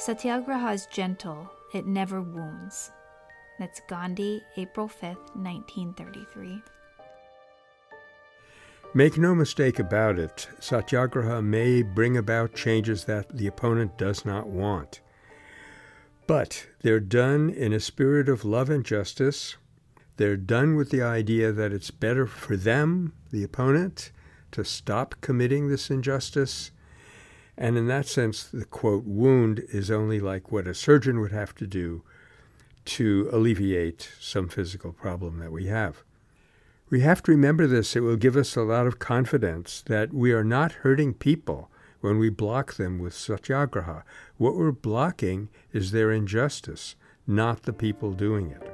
Satyagraha is gentle, it never wounds. That's Gandhi, April 5th, 1933. Make no mistake about it, satyagraha may bring about changes that the opponent does not want. But they're done in a spirit of love and justice. They're done with the idea that it's better for them, the opponent, to stop committing this injustice. And in that sense, the quote, wound is only like what a surgeon would have to do to alleviate some physical problem that we have. We have to remember this. It will give us a lot of confidence that we are not hurting people when we block them with satyagraha. What we're blocking is their injustice, not the people doing it.